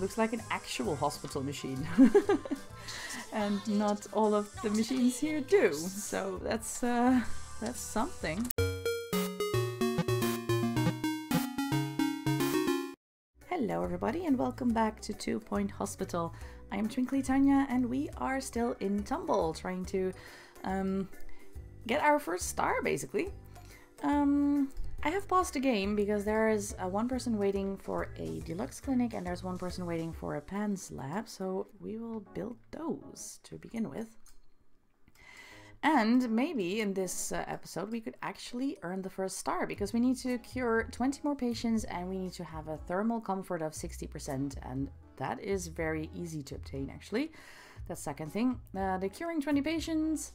It looks like an actual hospital machine. and not all of the machines here do. So that's uh, that's something. Hello everybody and welcome back to Two Point Hospital. I am Twinkly Tanya and we are still in Tumble trying to um, get our first star basically. Um, I have paused the game because there is one person waiting for a deluxe clinic and there's one person waiting for a PANS lab, so we will build those to begin with. And maybe in this uh, episode we could actually earn the first star because we need to cure 20 more patients and we need to have a thermal comfort of 60% and that is very easy to obtain actually. The second thing. Uh, the curing 20 patients,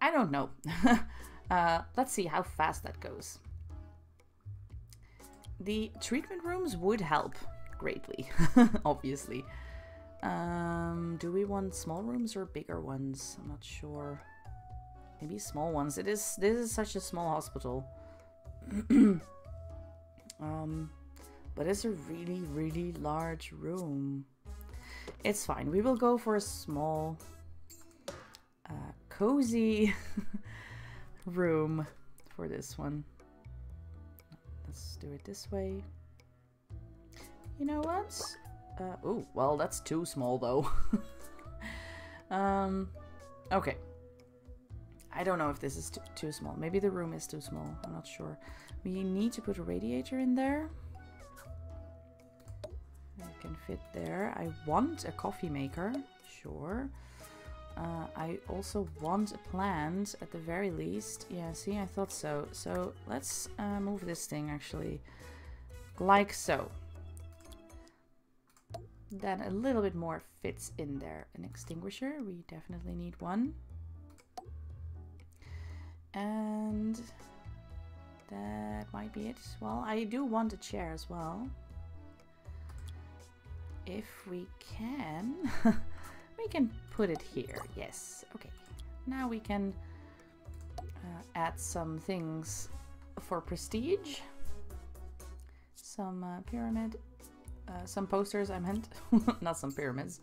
I don't know. uh, let's see how fast that goes. The treatment rooms would help greatly, obviously. Um, do we want small rooms or bigger ones? I'm not sure. Maybe small ones. It is. This is such a small hospital. um, but it's a really, really large room. It's fine. We will go for a small, uh, cozy room for this one. Do it this way. You know what? Uh, oh, well, that's too small though. um, okay. I don't know if this is too small. Maybe the room is too small. I'm not sure. We need to put a radiator in there. It can fit there. I want a coffee maker. Sure. Uh, I also want a plant at the very least. Yeah, see, I thought so. So let's uh, move this thing actually like so. Then a little bit more fits in there. An extinguisher, we definitely need one. And that might be it. Well, I do want a chair as well. If we can, we can put it here. Yes, okay. Now we can uh, add some things for prestige. Some uh, pyramid, uh, some posters I meant, not some pyramids.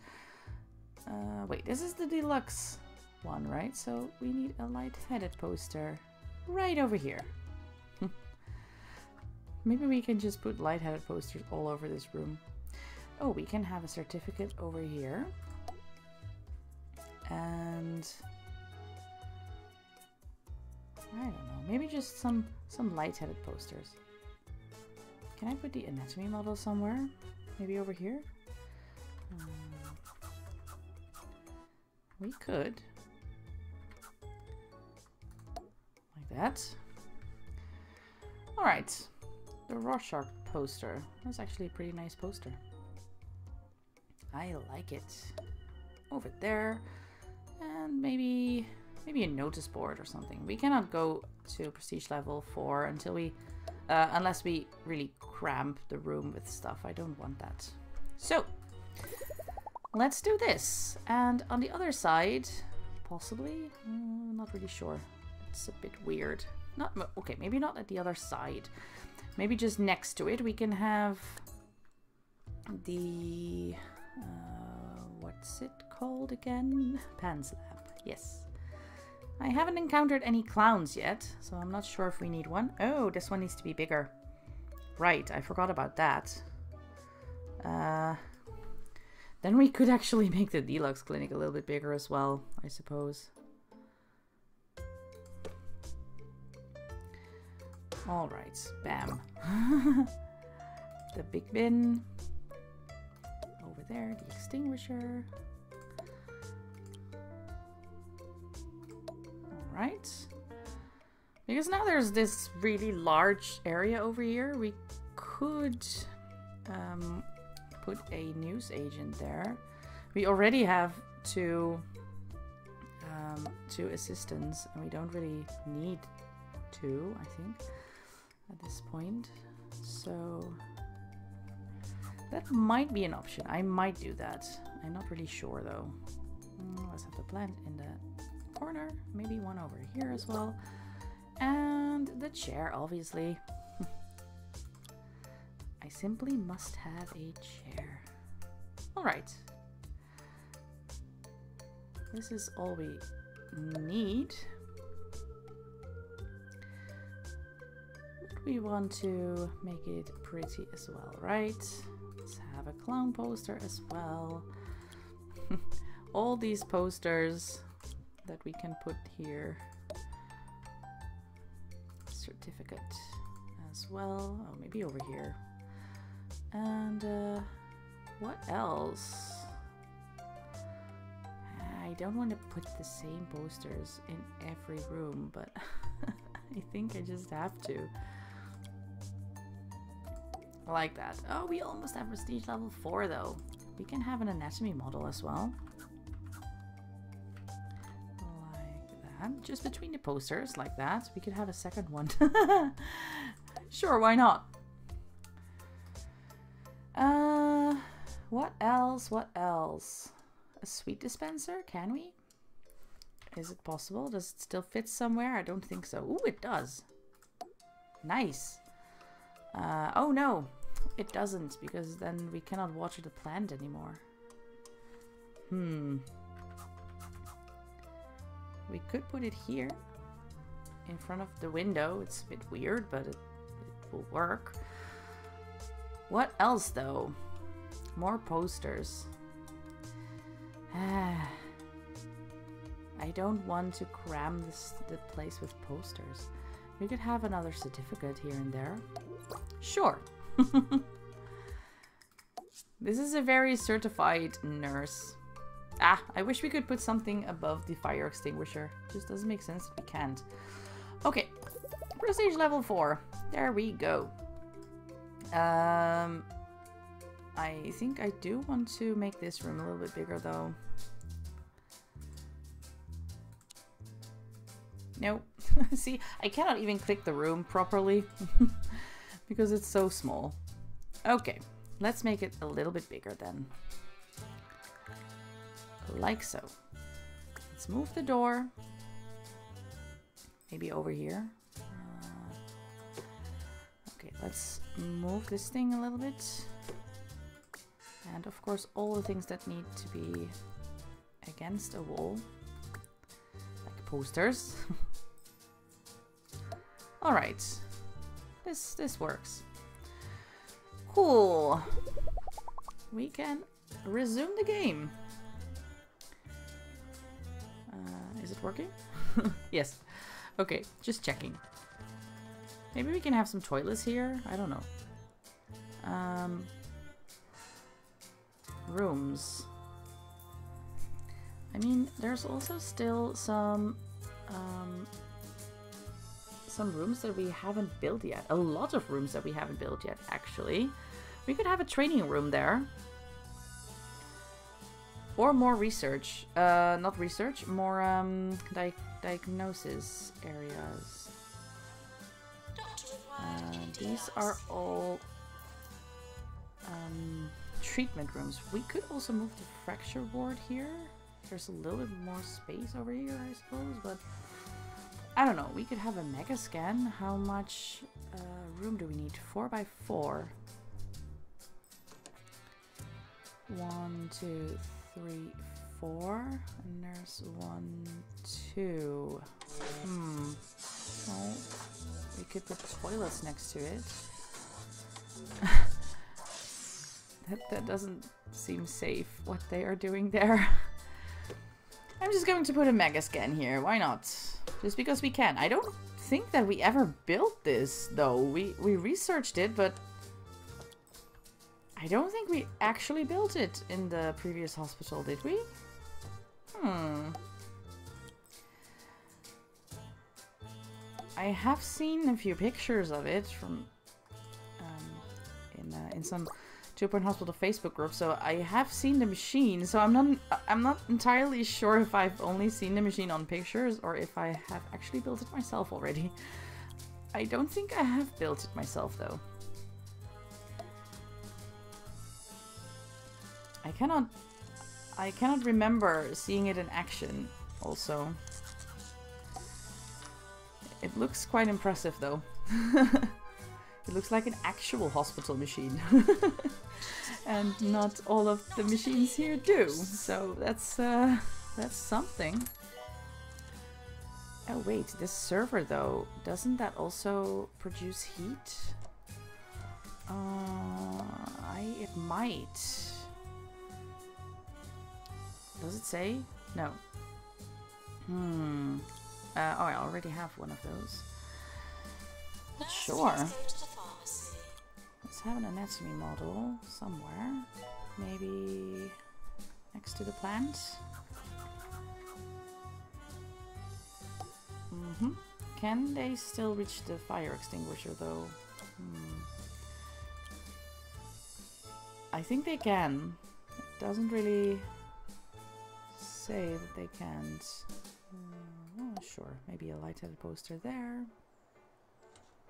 Uh, wait, this is the deluxe one, right? So we need a light-headed poster right over here. Maybe we can just put light-headed posters all over this room. Oh, we can have a certificate over here. And I don't know, maybe just some some light-headed posters. Can I put the anatomy model somewhere? Maybe over here? Um, we could. Like that. Alright. The Rorschach poster. That's actually a pretty nice poster. I like it. Over there. And maybe maybe a notice board or something. We cannot go to prestige level 4 until we uh, unless we really cramp the room with stuff. I don't want that. So, let's do this. And on the other side, possibly, uh, not really sure. It's a bit weird. Not okay, maybe not at the other side. Maybe just next to it we can have the uh, what's it called again? PANS lab. Yes. I haven't encountered any clowns yet, so I'm not sure if we need one. Oh, this one needs to be bigger. Right, I forgot about that. Uh, then we could actually make the deluxe clinic a little bit bigger as well, I suppose. Alright, bam. the big bin. Over there, the extinguisher. Alright. Because now there's this really large area over here. We could um, put a news agent there. We already have two, um, two assistants and we don't really need two, I think at this point. So that might be an option. I might do that. I'm not really sure though. Mm, let's have the plant in the corner. Maybe one over here as well. And the chair, obviously. I simply must have a chair. Alright. This is all we need. we want to make it pretty as well, right? Let's have a clown poster as well. All these posters that we can put here. Certificate as well. Oh, maybe over here. And uh, what else? I don't want to put the same posters in every room, but I think I just have to. I like that. Oh, we almost have prestige level 4 though. We can have an anatomy model as well. Just between the posters, like that. We could have a second one. sure, why not? Uh, what else? What else? A sweet dispenser? Can we? Is it possible? Does it still fit somewhere? I don't think so. Ooh, it does. Nice. Uh, oh no, it doesn't, because then we cannot water the plant anymore. Hmm. We could put it here, in front of the window. It's a bit weird, but it, it will work. What else, though? More posters. I don't want to cram this, the place with posters. We could have another certificate here and there. Sure. this is a very certified nurse. Ah, I wish we could put something above the fire extinguisher. Just doesn't make sense we can't. Okay, prestige level 4. There we go. Um, I think I do want to make this room a little bit bigger though. Nope. See, I cannot even click the room properly because it's so small. Okay, let's make it a little bit bigger then. Like so. Let's move the door. Maybe over here. Uh, okay, let's move this thing a little bit. And of course all the things that need to be against a wall. Like posters. Alright. This this works. Cool. We can resume the game. Working? yes. Okay, just checking. Maybe we can have some toilets here? I don't know. Um, rooms. I mean, there's also still some um, some rooms that we haven't built yet. A lot of rooms that we haven't built yet, actually. We could have a training room there. Or more research. Uh, not research, more um, di diagnosis areas. Uh, these are all um, treatment rooms. We could also move the fracture ward here. There's a little bit more space over here, I suppose, but I don't know, we could have a mega scan. How much uh, room do we need? Four by four. One, two, three, four. And there's one, two. Hmm. Well, we could put toilets next to it. that, that doesn't seem safe, what they are doing there. I'm just going to put a mega scan here. Why not? Just because we can. I don't think that we ever built this, though. We, we researched it, but... I don't think we actually built it in the previous hospital, did we? Hmm. I have seen a few pictures of it from um, in uh, in some Two Point Hospital Facebook group, so I have seen the machine. So I'm not I'm not entirely sure if I've only seen the machine on pictures or if I have actually built it myself already. I don't think I have built it myself though. I cannot I cannot remember seeing it in action also. It looks quite impressive though. it looks like an actual hospital machine. and not all of the machines here do. So that's uh, that's something. Oh wait, this server though, doesn't that also produce heat? Uh, I it might. Does it say? No. Hmm. Uh, oh, I already have one of those. Sure. Let's have an anatomy model somewhere. Maybe next to the plant. Mm -hmm. Can they still reach the fire extinguisher though? Hmm. I think they can. It doesn't really say that they can't. Uh, oh, sure, maybe a light-headed poster there.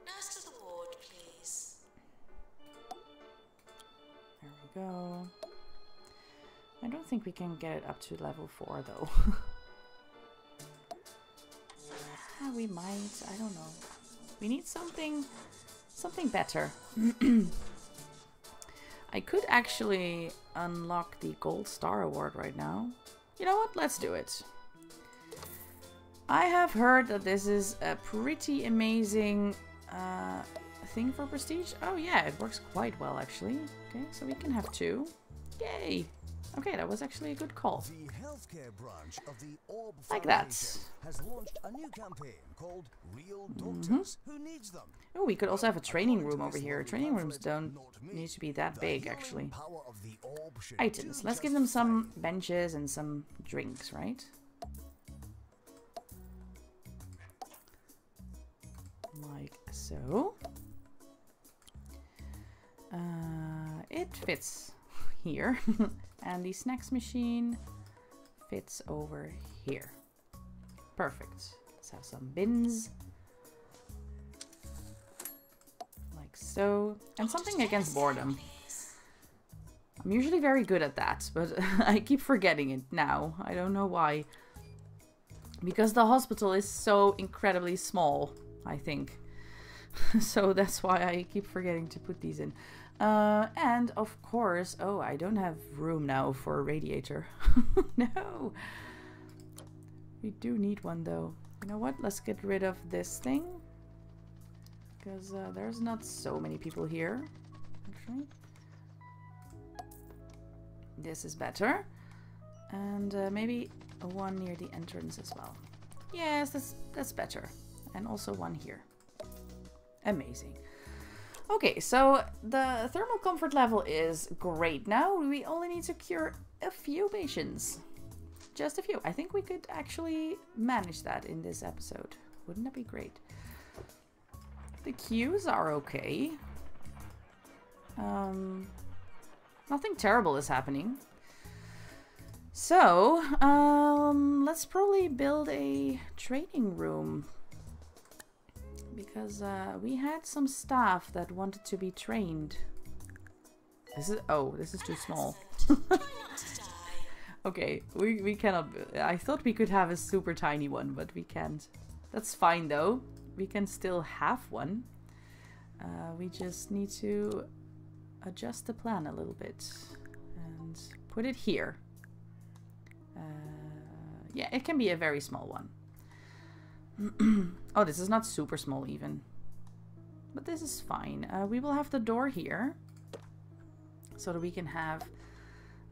Nurse to the ward, please. There we go. I don't think we can get it up to level 4 though. yeah, we might, I don't know. We need something, something better. I could actually unlock the gold star award right now. You know what? Let's do it. I have heard that this is a pretty amazing uh, thing for prestige. Oh yeah, it works quite well actually. Okay, so we can have two. Yay! Okay, that was actually a good call. like that. Has launched a new campaign called Real Doctors. Mm -hmm. Who needs them? Oh, we could also have a training room over here. Training rooms don't need to be that big, actually. Items. Let's give them some benches and some drinks, right? Like so. Uh, it fits here. and the snacks machine fits over here. Perfect. Let's have some bins. Like so. And something against boredom. I'm usually very good at that, but I keep forgetting it now. I don't know why. Because the hospital is so incredibly small, I think. so that's why I keep forgetting to put these in. Uh, and of course, oh, I don't have room now for a radiator. no. We do need one though. You know what? Let's get rid of this thing. Because uh, there's not so many people here, actually. This is better. And uh, maybe one near the entrance as well. Yes, that's, that's better. And also one here. Amazing. Okay, so the thermal comfort level is great now. We only need to cure a few patients. Just a few. I think we could actually manage that in this episode. Wouldn't that be great? The queues are okay. Um, nothing terrible is happening. So, um, let's probably build a training room because uh, we had some staff that wanted to be trained. This is oh, this is too small. okay, we we cannot. I thought we could have a super tiny one, but we can't. That's fine though. We can still have one. Uh, we just need to adjust the plan a little bit and put it here. Uh, yeah, it can be a very small one. oh, this is not super small even. But this is fine. Uh, we will have the door here. So that we can have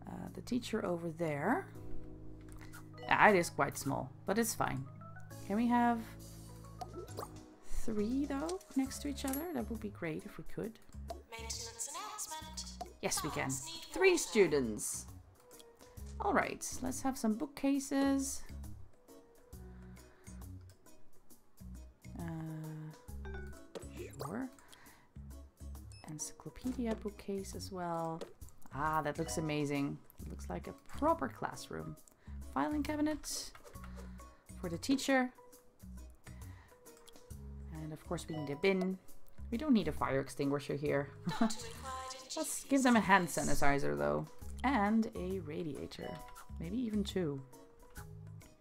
uh, the teacher over there. Ah, it is quite small, but it's fine. Can we have three, though, next to each other? That would be great if we could. Yes, we can. Three students. Alright, let's have some bookcases. Encyclopedia bookcase as well. Ah, that looks amazing. It looks like a proper classroom. Filing cabinet for the teacher. And of course we need a bin. We don't need a fire extinguisher here. Let's give them a hand sanitizer though. And a radiator. Maybe even two.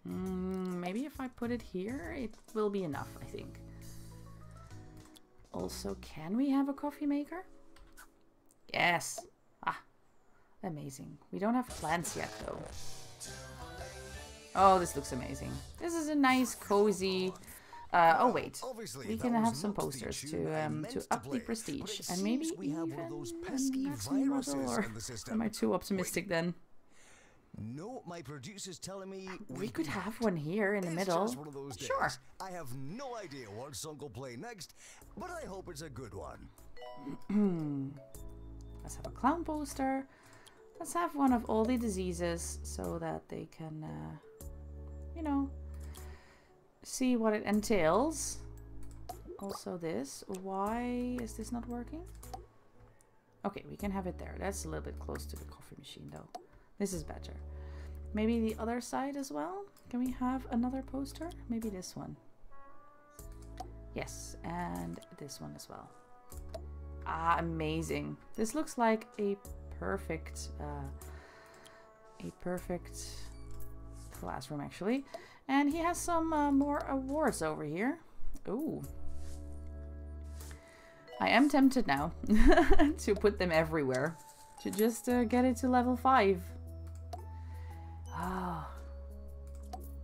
Mm, maybe if I put it here, it will be enough, I think. Also, can we have a coffee maker? Yes. Ah, Amazing. We don't have plants yet, though. Oh, this looks amazing. This is a nice, cozy... Uh, oh wait, Obviously, we can have some posters to um, to to up the play, but prestige and maybe we have even one of those a pesky maximum viruses or in the system. am I too optimistic then? No, my producer's telling me We could have one here in the middle. just one of those Sure. days. I have no idea what song will play next, but I hope it's a good one. Let's have a clown poster. Let's have one of all the diseases so that they can, uh, you know, see what it entails. Also this. Why is this not working? Okay, we can have it there. That's a little bit close to the coffee machine though. This is better. Maybe the other side as well? Can we have another poster? Maybe this one. Yes, and this one as well. Ah, amazing. This looks like a perfect, uh, a perfect classroom actually. And he has some uh, more awards over here. Ooh. I am tempted now to put them everywhere. To just uh, get it to level 5. Ah.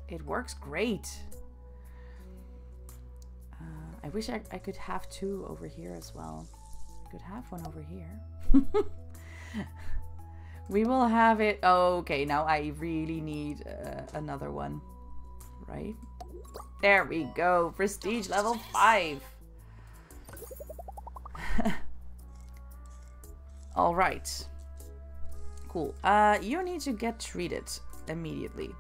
It works great. Uh, I wish I, I could have two over here as well. I could have one over here. we will have it. Oh, okay, now I really need uh, another one. Right? There we go. Prestige level 5. All right. Cool. Uh, you need to get treated immediately.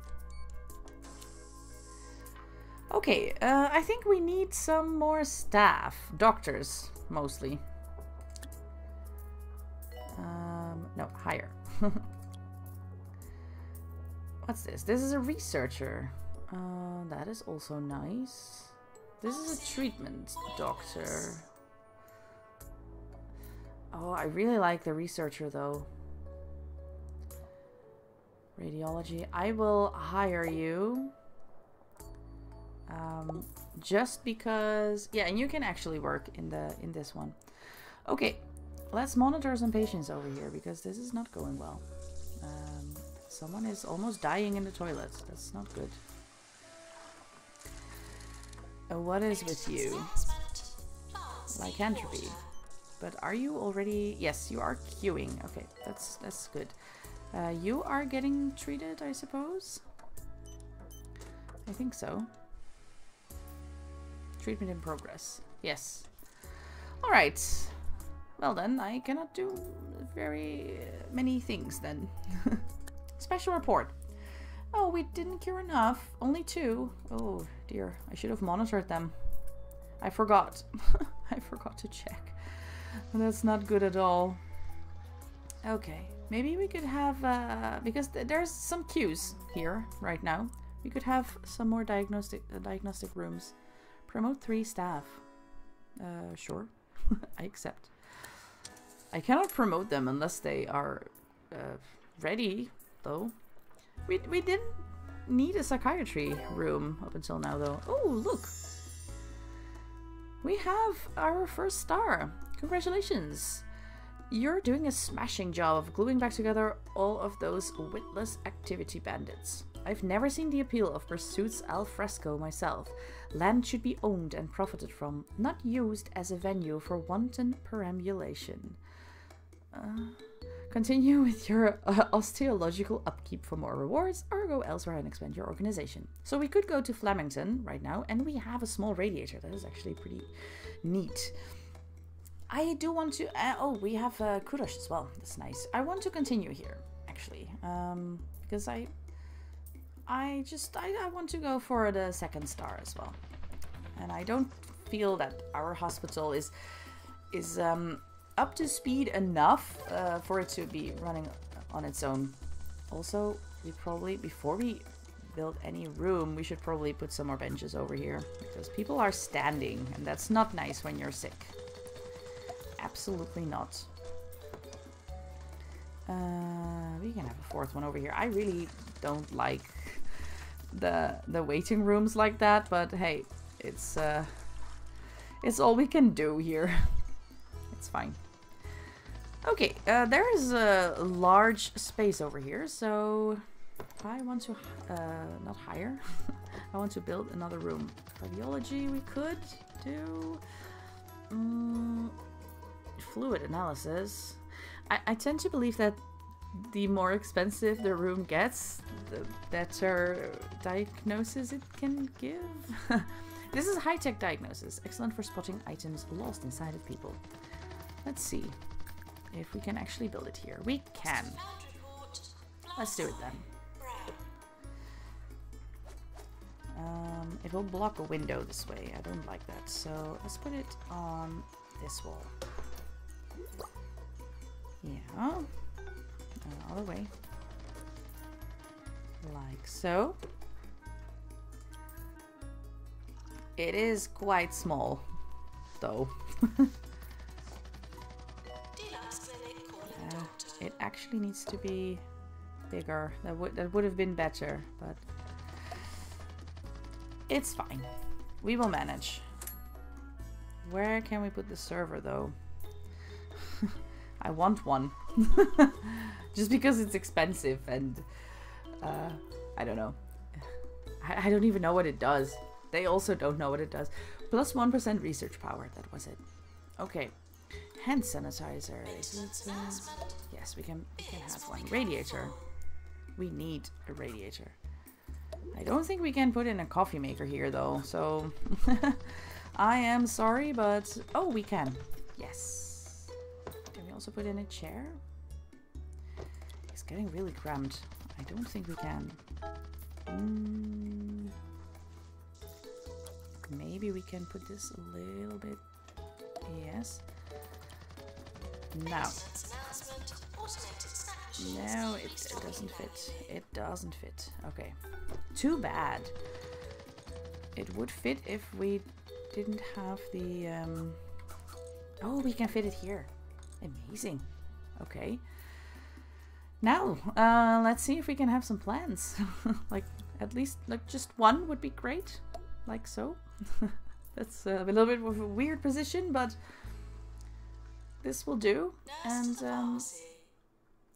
Okay, uh, I think we need some more staff. Doctors, mostly. Um, no, higher. What's this? This is a researcher. Uh, that is also nice. This is a treatment doctor. Oh, I really like the researcher though. Radiology. I will hire you. Um, just because, yeah, and you can actually work in the in this one. Okay, let's monitor some patients over here because this is not going well. Um, someone is almost dying in the toilet. That's not good. Uh, what is with you? Lycanthropy. But are you already? Yes, you are queuing. Okay, that's that's good. Uh, you are getting treated, I suppose. I think so. Treatment in progress. Yes. All right. Well then, I cannot do very many things then. Special report. Oh, we didn't cure enough. Only two. Oh dear, I should have monitored them. I forgot. I forgot to check. That's not good at all. Okay, maybe we could have, uh, because th there's some queues here right now. We could have some more diagnostic uh, diagnostic rooms. Promote three staff. Uh, sure. I accept. I cannot promote them unless they are uh, ready, though. We, we didn't need a psychiatry room up until now, though. Oh, look! We have our first star. Congratulations! You're doing a smashing job of gluing back together all of those witless activity bandits. I've never seen the appeal of Pursuits al fresco myself. Land should be owned and profited from, not used as a venue for wanton perambulation. Uh, continue with your uh, osteological upkeep for more rewards, or go elsewhere and expand your organization. So we could go to Flemington right now, and we have a small radiator. That is actually pretty neat. I do want to. Uh, oh, we have uh, Kurosh as well. That's nice. I want to continue here, actually, um, because I, I just I, I want to go for the second star as well, and I don't feel that our hospital is is um, up to speed enough uh, for it to be running on its own. Also, we probably before we build any room, we should probably put some more benches over here because people are standing, and that's not nice when you're sick absolutely not. Uh, we can have a fourth one over here. I really don't like the the waiting rooms like that, but hey, it's uh, it's all we can do here. it's fine. Okay, uh, there is a large space over here, so I want to, uh, not hire, I want to build another room. Radiology we could do. Mm, fluid analysis. I, I tend to believe that the more expensive the room gets, the better diagnosis it can give. this is high-tech diagnosis, excellent for spotting items lost inside of people. Let's see if we can actually build it here. We can. Let's do it then. Um, it will block a window this way. I don't like that. So let's put it on this wall. Yeah. All the way. Like so. It is quite small, though. uh, it actually needs to be bigger. That would that would have been better, but it's fine. We will manage. Where can we put the server, though? I want one. Just because it's expensive and... Uh, I don't know. I, I don't even know what it does. They also don't know what it does. Plus 1 research power. That was it. Okay. Hand sanitizer. Yes, we can, we can have one. Radiator. We need a radiator. I don't think we can put in a coffee maker here though, so I am sorry, but oh, we can. Yes. Also put in a chair? It's getting really cramped. I don't think we can. Mm. Maybe we can put this a little bit. Yes. Now. No, it, it doesn't fit. It doesn't fit. Okay. Too bad. It would fit if we didn't have the... Um... Oh, we can fit it here. Amazing. Okay. Now, uh, let's see if we can have some plans. like, at least, like, just one would be great. Like so. That's a little bit of a weird position, but this will do. And, um,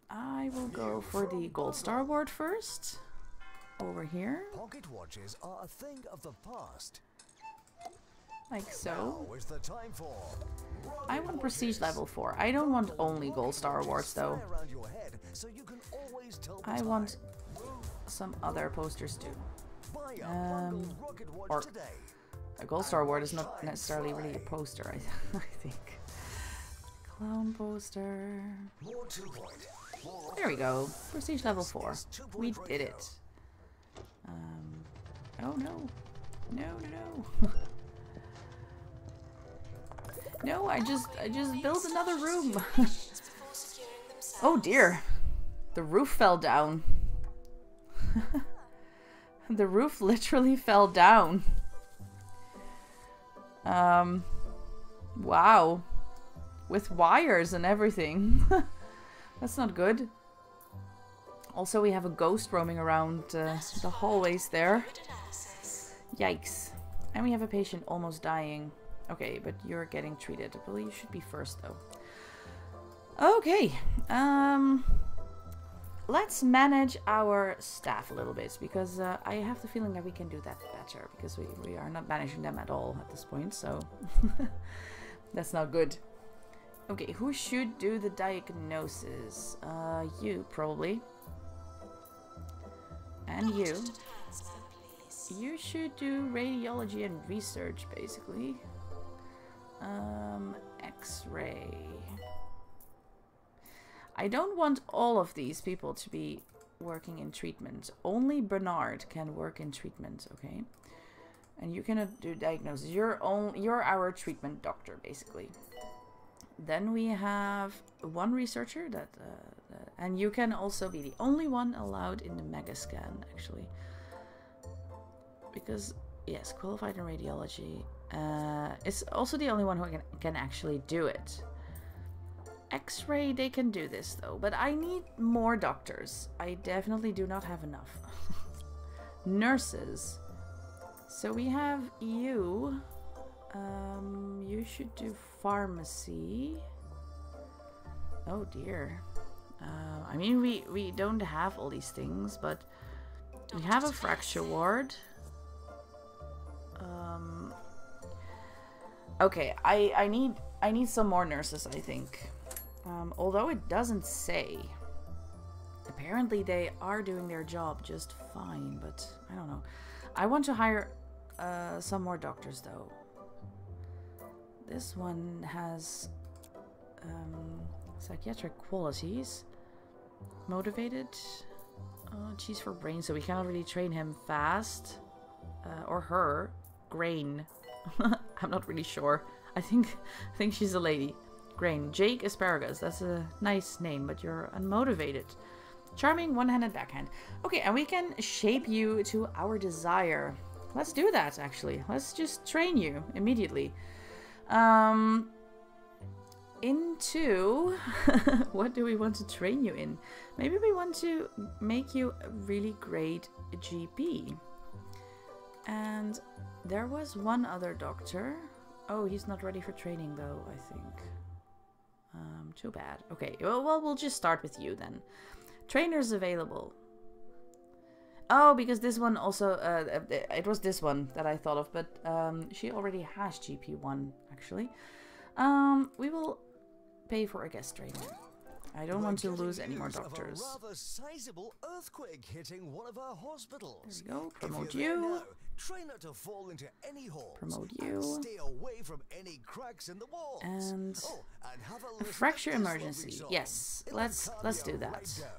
I will go for the gold star award first. Over here. Pocket watches are a thing of the past. Like so. The time for I want prestige level 4. I don't want only gold star awards though. head so you can always tell the I want some other posters too. Um, bundle rocket watch or-. A gold star award is not necessarily really a poster, I, I think. Clown poster. More two point. More There we go. Prestige level 4. We did it. Um, oh no. No, no, no. no, I just, I just built another room. oh dear. The roof fell down. the roof literally fell down. Um, wow. With wires and everything. That's not good. Also, we have a ghost roaming around uh, the hallways there. Yikes. And we have a patient almost dying. Okay, but you're getting treated. Well, you should be first, though. Okay. Um, let's manage our staff a little bit, because uh, I have the feeling that we can do that better, because we, we are not managing them at all at this point, so that's not good. Okay, who should do the diagnosis? Uh, you, probably. And you. You should do radiology and research, basically. Um, X-ray. I don't want all of these people to be working in treatment. Only Bernard can work in treatment, okay? And you cannot do diagnosis. You're on, you're our treatment doctor, basically. Then we have one researcher that, uh, uh, and you can also be the only one allowed in the mega scan, actually. Because, yes, qualified in radiology. Uh, it's also the only one who can, can actually do it. X-ray, they can do this though, but I need more doctors. I definitely do not have enough. Nurses. So we have you. Um, you should do pharmacy. Oh dear. Uh, I mean, we, we don't have all these things, but we have a fracture ward. Okay, I, I need I need some more nurses, I think. Um, although it doesn't say. Apparently they are doing their job just fine, but I don't know. I want to hire uh, some more doctors, though. This one has um, psychiatric qualities. Motivated. Oh, cheese for brain, so we cannot really train him fast. Uh, or her. Grain. I'm not really sure. I think I think she's a lady. Grain. Jake Asparagus. That's a nice name, but you're unmotivated. Charming, one-handed backhand. Okay, and we can shape you to our desire. Let's do that, actually. Let's just train you immediately. Um, into... what do we want to train you in? Maybe we want to make you a really great GP. And there was one other doctor. Oh, he's not ready for training though, I think. Um, too bad. Okay, well, well, we'll just start with you then. Trainers available. Oh, because this one also, uh, it was this one that I thought of, but um, she already has GP1, actually. Um, we will pay for a guest trainer. I don't We're want to lose any more news of a doctors. sizable earthquake hitting one of our hospitals. There we go, promote you. Now, try not to fall into any holes. Promote and you. Stay away from any cracks in the walls. And oh, and have a, a fracture emergency. Yes, It'll let's let's do that. down.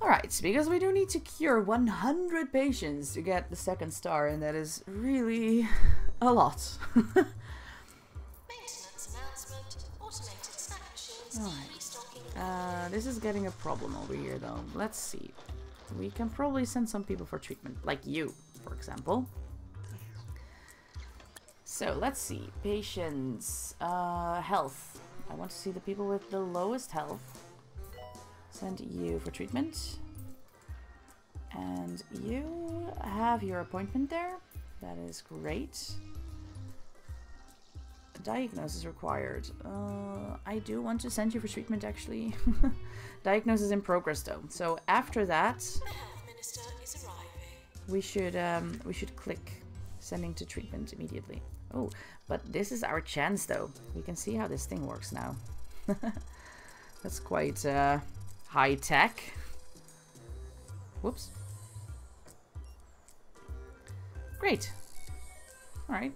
Alright, because we do need to cure 100 patients to get the second star, and that is really a lot. Maintenance announcement. Automated snack machines Alright. Uh, this is getting a problem over here, though. Let's see. We can probably send some people for treatment, like you, for example. So, let's see. Patients. Uh, health. I want to see the people with the lowest health. Send you for treatment. And you have your appointment there. That is great. Diagnosis required. Uh, I do want to send you for treatment, actually. Diagnosis in progress, though. So after that, we should um, we should click sending to treatment immediately. Oh, but this is our chance, though. We can see how this thing works now. That's quite uh, high tech. Whoops. Great. All right.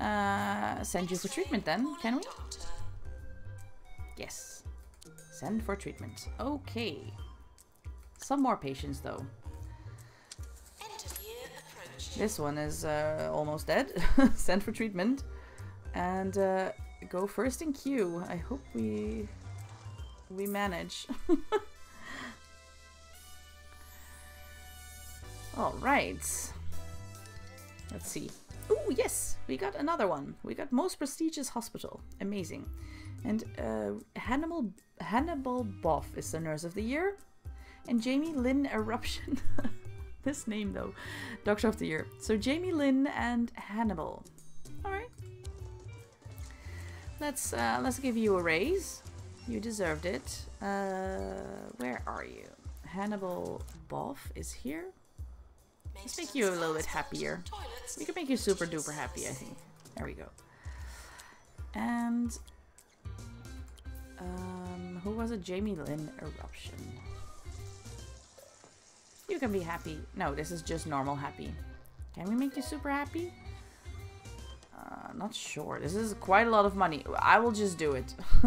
Uh, send you for treatment then, can we? Yes. Send for treatment. Okay. Some more patients though. This one is uh, almost dead. Send for treatment. And uh, go first in queue. I hope we we manage. All right. Let's see. Oh yes, we got another one. We got most prestigious hospital. Amazing. And uh, Hannibal Hannibal Boff is the nurse of the year, and Jamie Lynn Eruption. this name though, Doctor of the Year. So Jamie Lynn and Hannibal. All right. Let's uh, let's give you a raise. You deserved it. Uh, where are you? Hannibal Boff is here. Let's make you a little bit happier. We can make you super duper happy, I think. There we go. And um, who was it? Jamie Lynn Eruption. You can be happy. No, this is just normal happy. Can we make you super happy? Uh, not sure. This is quite a lot of money. I will just do it.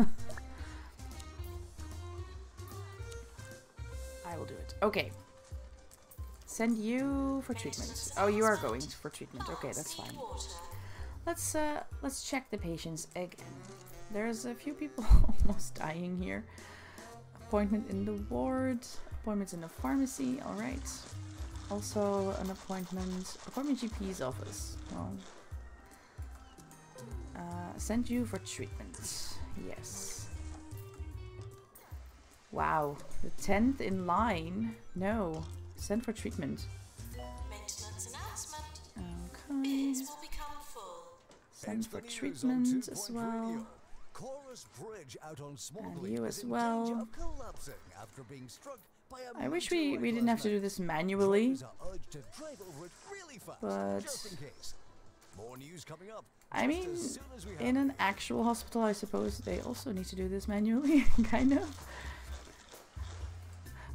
I will do it. Okay. Send you for treatment. Oh, you are going for treatment. Okay, that's fine. Let's uh let's check the patients again. There's a few people almost dying here. Appointment in the ward, appointments in the pharmacy, alright. Also an appointment appointment GP's office. Well uh, send you for treatment. Yes. Wow, the tenth in line. No. Send for treatment. Maintenance announcement. Okay. Beds will become full. Send for the news on treatment as well. Radio. Bridge out on And you as well. danger of collapsing after being struck by a I wish we, we didn't have to do this manually. Drivers are urged to drive over it really fast, But- just in case. More news coming up. I mean, as as in an actual hospital, I suppose they also need to do this manually, kind of.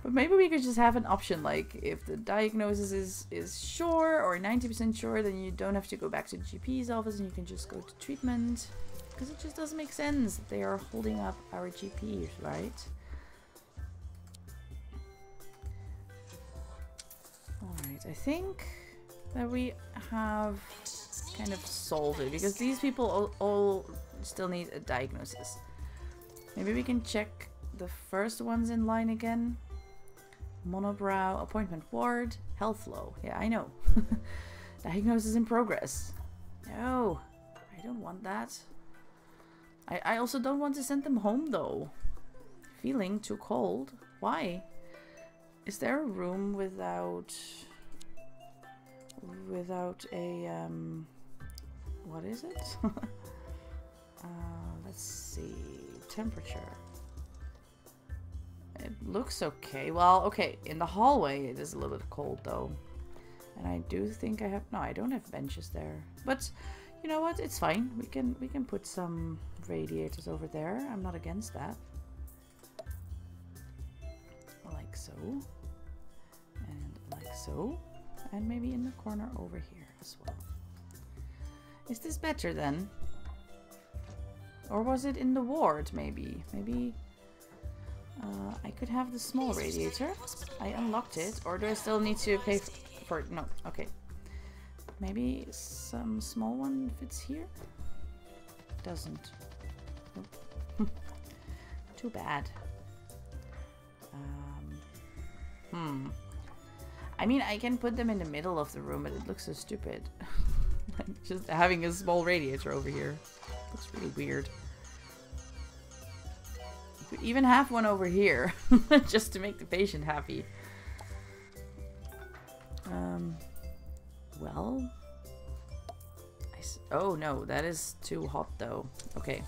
But maybe we could just have an option, like if the diagnosis is is sure or 90% sure, then you don't have to go back to the GP's office and you can just go to treatment. Because it just doesn't make sense they are holding up our GPs, right? Alright, I think that we have kind of solved it because these people all, all still need a diagnosis. Maybe we can check the first ones in line again. Monobrow, appointment ward, health low. Yeah, I know. Diagnosis in progress. No, I don't want that. I, I also don't want to send them home though. Feeling too cold. Why? Is there a room without without a um what is it? uh, let's see. Temperature. It looks okay. Well, okay. In the hallway, it is a little bit cold though. And I do think I have no. I don't have benches there. But you know what? It's fine. We can we can put some radiators over there. I'm not against that. Like so. And like so. And maybe in the corner over here as well. Is this better then? Or was it in the ward maybe? Maybe uh, I could have the small radiator. I unlocked it. Or do I still need to pay for it? No. Okay. Maybe some small one fits here? Doesn't. Too bad. Um, hmm. I mean, I can put them in the middle of the room, but it looks so stupid. just having a small radiator over here. Looks really weird. Even have one over here, just to make the patient happy. Um, well, oh no, that is too hot though. Okay.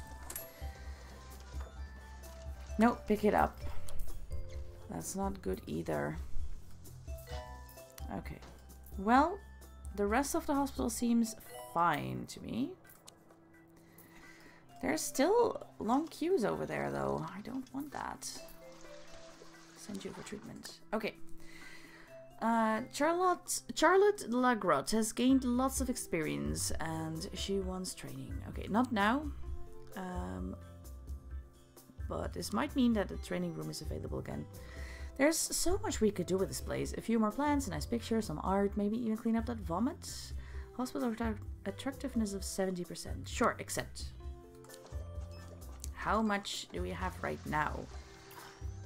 Nope, pick it up. That's not good either. Okay. Well, the rest of the hospital seems fine to me. There's still long queues over there, though. I don't want that. Send you for treatment. Okay. Uh, Charlotte Charlotte Lagrotte has gained lots of experience and she wants training. Okay, not now. Um, but this might mean that the training room is available again. There's so much we could do with this place. A few more plants, a nice picture, some art, maybe even clean up that vomit. Hospital attractiveness of 70%. Sure, accept. How much do we have right now?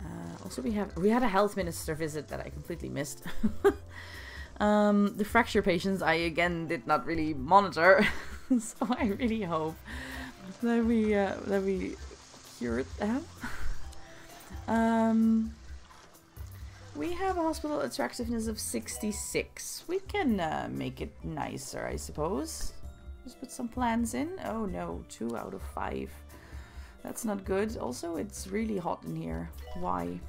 Uh, also, we have we had a health minister visit that I completely missed. um, the fracture patients I again did not really monitor, so I really hope that we uh, that we cured them. um, we have a hospital attractiveness of 66. We can uh, make it nicer, I suppose. Just put some plans in. Oh no, two out of five. That's not good. Also, it's really hot in here. Why?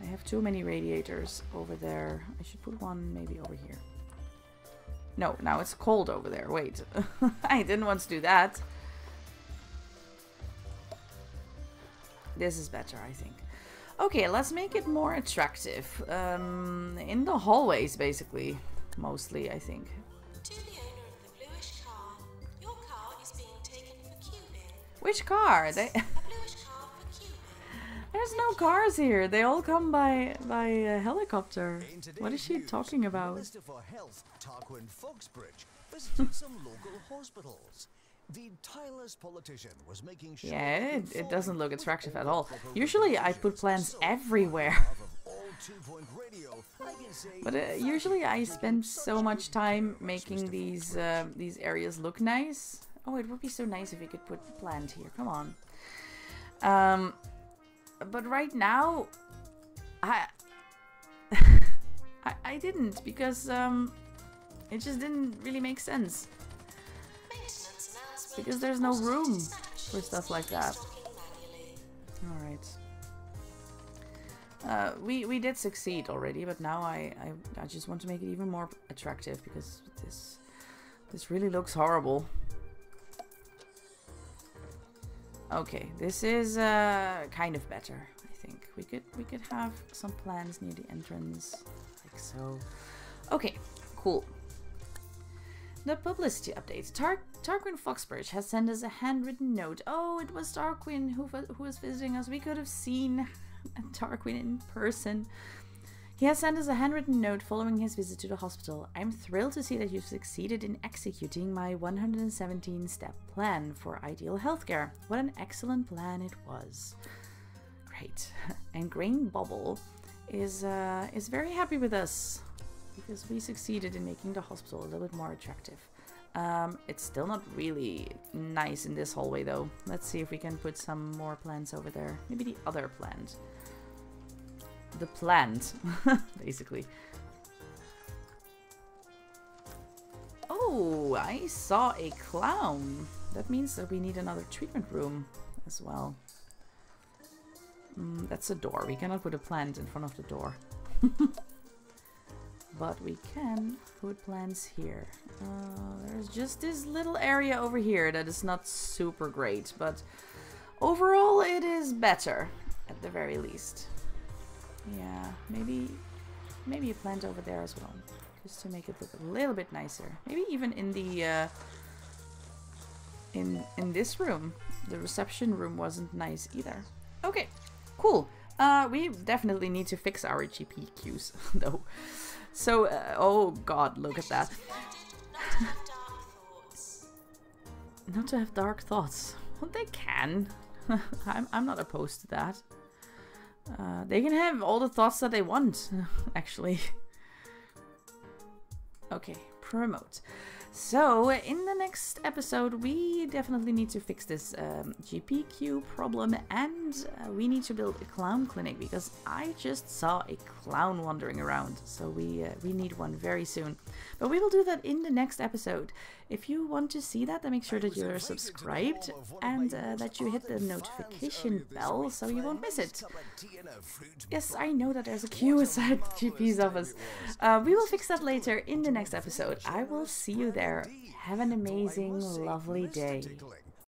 I have too many radiators over there. I should put one maybe over here. No, now it's cold over there. Wait. I didn't want to do that. This is better, I think. Okay, let's make it more attractive. Um, in the hallways, basically. Mostly, I think. Which car? They... A bluish car for cubing. There's no cars here. They all come by by a helicopter. What is she talking about? Minister for Health, Tarquin Foxbridge, visited some local hospitals. The tireless politician was making sure Yeah, it, it doesn't look attractive at all all. Usually I put plants everywhere. on behalf of all two-point radio, I can say But uh, usually I spend so much time care of us, making these uh, these areas look nice. Oh, it would be so nice if we could put the plant here. Come on. Um, but right now, I I, I didn't because um, it just didn't really make sense because there's no room. For stuff like that. All right. Uh, we we did succeed already, but now I, I I just want to make it even more attractive because this this really looks horrible. Okay, this is uh, kind of better. I think we could we could have some plans near the entrance, like so. Okay, cool. The publicity update. Tar- Tarquin Foxbridge has sent us a handwritten note. Oh, it was Tarquin who, who was visiting us. We could have seen Tarquin in person. He has sent us a handwritten note following his visit to the hospital. I'm thrilled to see that you've succeeded in executing my 117 step plan for ideal healthcare. What an excellent plan it was. Great. And Green Bubble is uh, is very happy with us because we succeeded in making the hospital a little bit more attractive. Um, it's still not really nice in this hallway though. Let's see if we can put some more plants over there. Maybe the other plant. The plant, basically. Oh, I saw a clown. That means that we need another treatment room as well. Mm, that's a door. We cannot put a plant in front of the door. but we can put plants here. Uh, there's just this little area over here that is not super great, but overall it is better at the very least. Yeah, maybe maybe a plant over there as well, just to make it look a little bit nicer. Maybe even in the uh, in in this room, the reception room wasn't nice either. Okay, cool. Uh, we definitely need to fix our GP queues though. So, uh, oh god, look at that. Not to have dark thoughts. Not to have dark thoughts. Well, they can. I'm, I'm not opposed to that. Uh, they can have all the thoughts that they want, actually. Okay, promote. So, in the next episode, we definitely need to fix this um, GP queue problem and uh, we need to build a clown clinic because I just saw a clown wandering around. So, we, uh, we need one very soon. But we will do that in the next episode. If you want to see that, then make sure that you're subscribed and uh, that you hit the notification bell so you won't miss it. Yes, I know that there's a queue inside GP's office. Uh, we will fix that later in the next episode. I will see you there. Have an amazing, lovely day.